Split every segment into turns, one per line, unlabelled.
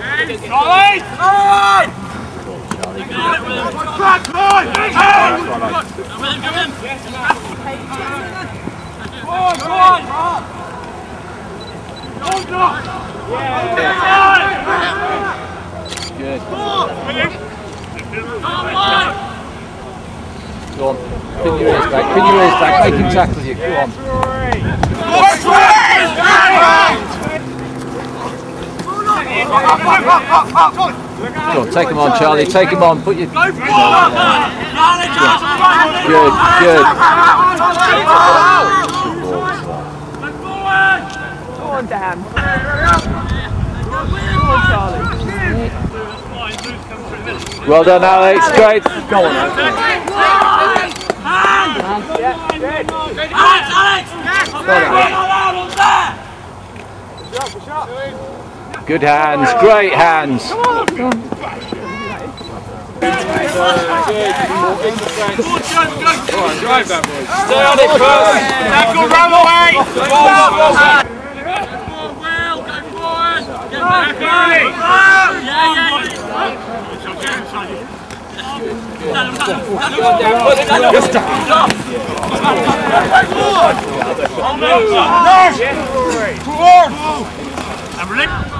Charlie! Charlie! Back, boy! On, go on! On!
On. Ears back. Pin your ears back. Make him tackle you. Go on. Go on. Take him on, Charlie. Take him on. Put your.
Go forward! Knowledge
Good. Good.
Go!
Go on, Dan. Go on, Charlie.
Well done, Alex. Great. Go on, Alex.
Alex, Alex!
Well done. Good hands. Great hands.
Drive that boy. Stay on it first. Tackle, run away. Go forward. Go forward. Get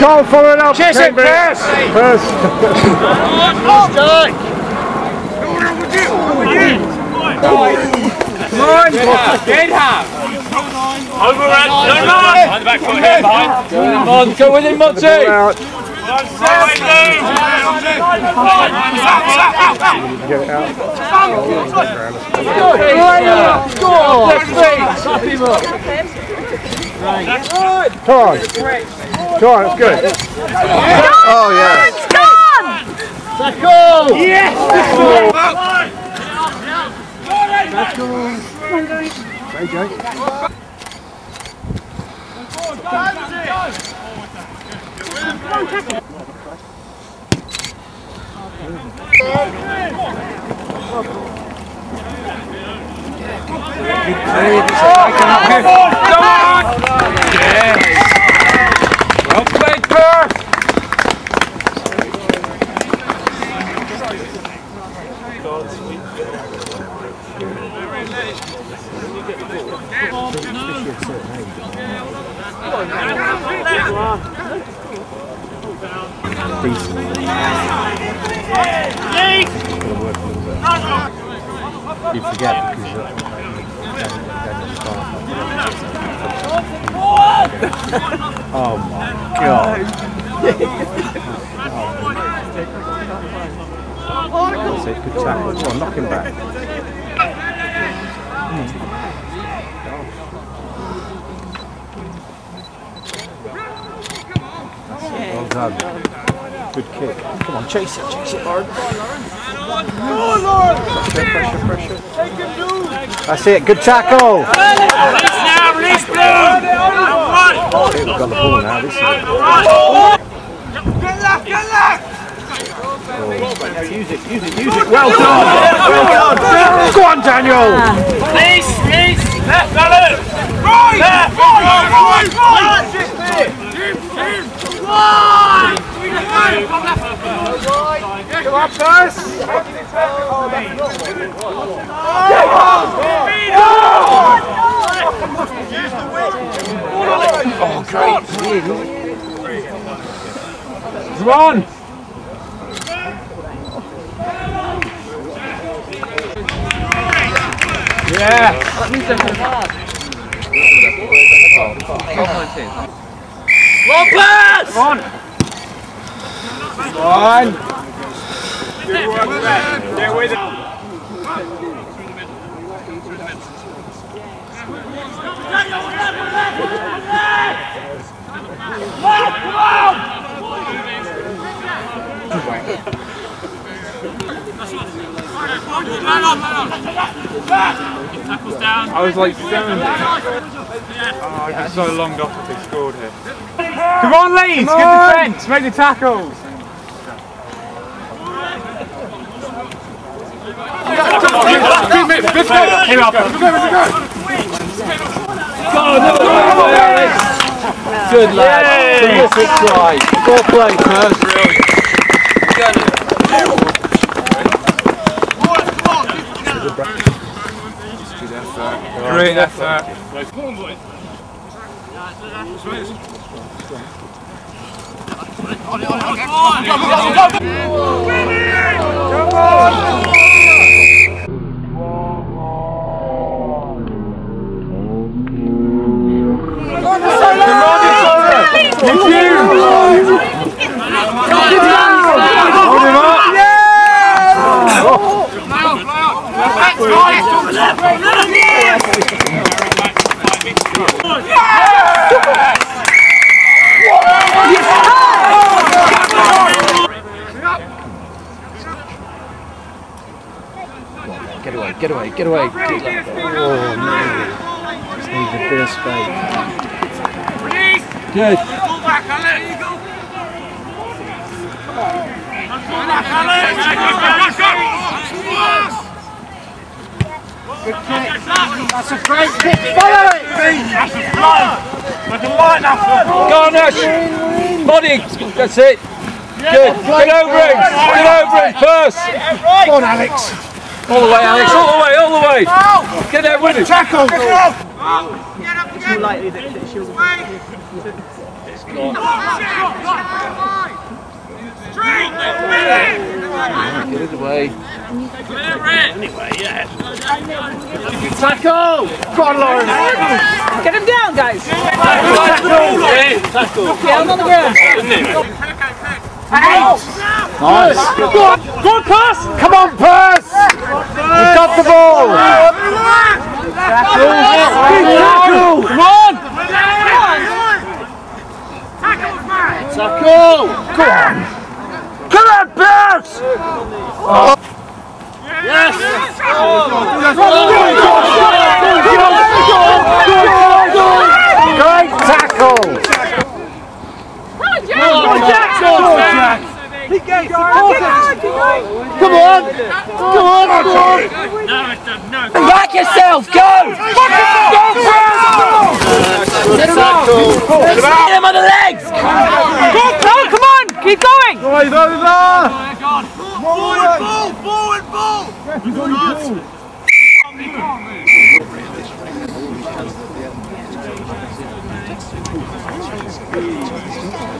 Can't follow it up! Chase it! Pass! Pass!
Over and turn on. The back foot here, behind.
Come on. Go with him, Monty.
Get it out.
Go on. Left feet. Slap him up.
Come on. Come on, it's good. Oh, yeah. Hey, Jake.
Well played, Perse.
You forget because you're Oh my god. That's it, good tackle. Come on, knock him back. Well done. Good kick. Come on, chase it, chase it, Lauren. Pressure, pressure, pressure. That's it, good tackle.
Release now, release blue.
We've got the ball now. This is
Get left, get left.
Use it, use it, use it. Well done. Well done. Go on, Daniel.
Release, release. Left, Alan. Right. Left, right, right, right. Right.
Come on, guys. Oh, great. Come on. Yeah.
One pass.
Come on. Come on.
They're with it. Tackles down.
I was like 70. Oh, I got so long off if they scored here. Come on, Leys! Good defence! Make the tackles! Him up.
Good lad. Terrific try. Well played, Perse.
right, that's that. Right, come on, boys. Come on! Come on! Come on! Thank you.
Get away, get away, get away. Oh, Good lad. Oh, no. Just needs a bit of space. Good.
Pull back, Alex. There you go. Pull back, Alex. Back up.
That's a great kick. Follow it.
That's a flow. Like the light after.
Go on, Ash. Body. That's it. Good. Get over him. Get over him first.
Go on, Alex.
All the way, Alex. All the way, all the way. Get there with it.
Tackle.
Too lightly that that she'll
Get it away.
Tackle. Go on, Lauren.
Get him down, guys.
Tackle.
Down on the ground.
Nice. Go on. Go on, pass. Come on, pass. You've got the ball. Tackle. Tackle. Come on. Tackle. Go on. Come on, pass. Great tackle! Go on, Jack! Go on, Jack! Come on! Come on, come on!
No, it's done. No.
Back yourself, go! Go
Get him out!
Get him on the legs! Go, go, come on! Going!
Boys over!
Forward ball, forward ball.